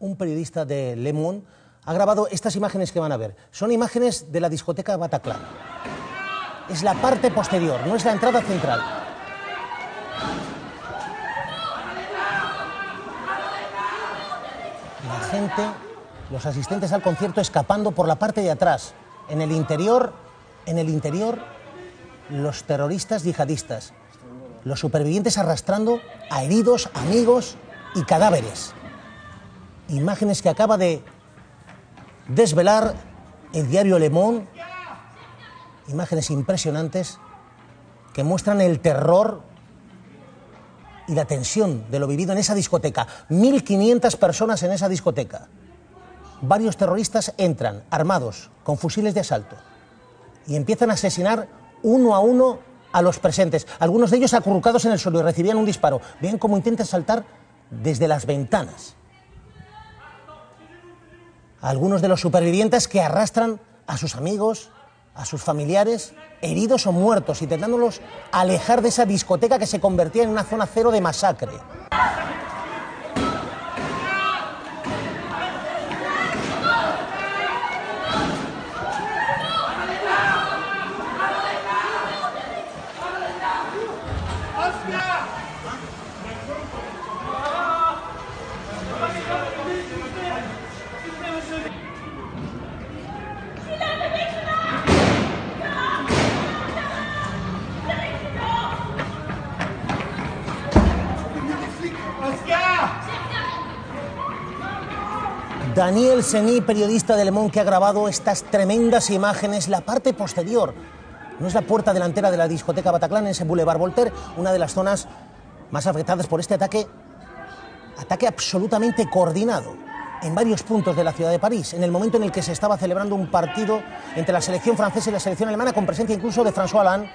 un periodista de Le Monde ha grabado estas imágenes que van a ver. Son imágenes de la discoteca Bataclan. Es la parte posterior, no es la entrada central. La gente, los asistentes al concierto escapando por la parte de atrás. En el interior, en el interior, los terroristas yihadistas. Los supervivientes arrastrando a heridos, amigos y cadáveres. Imágenes que acaba de desvelar el diario Le Monde. Imágenes impresionantes que muestran el terror y la tensión de lo vivido en esa discoteca. 1.500 personas en esa discoteca. Varios terroristas entran armados con fusiles de asalto y empiezan a asesinar uno a uno a los presentes. Algunos de ellos acurrucados en el suelo y recibían un disparo. Ven cómo intentan saltar desde las ventanas. Algunos de los supervivientes que arrastran a sus amigos, a sus familiares, heridos o muertos, intentándolos alejar de esa discoteca que se convertía en una zona cero de masacre. Daniel Sení, periodista de Le Monde, que ha grabado estas tremendas imágenes, la parte posterior. No es la puerta delantera de la discoteca Bataclan, en ese Boulevard Voltaire, una de las zonas más afectadas por este ataque, ataque absolutamente coordinado en varios puntos de la ciudad de París, en el momento en el que se estaba celebrando un partido entre la selección francesa y la selección alemana, con presencia incluso de François Hollande,